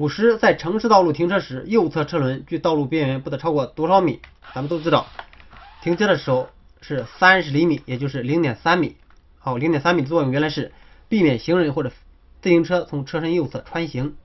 五十在城市道路停车时右侧车轮距道路边缘不得超过多少米咱们都知道。停车的时候是三十厘米也就是零点三米。好零点三米的作用原来是避免行人或者自行车从车身右侧穿行。